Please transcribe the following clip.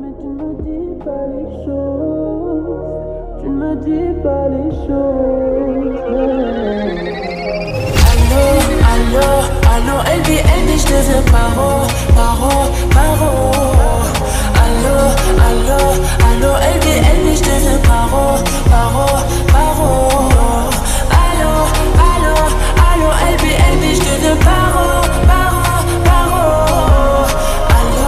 mais tu ne me dis pas les choses. Tu ne me dis pas les choses. Allô, allô, allô, elle dit, elle dit, je deviens paro.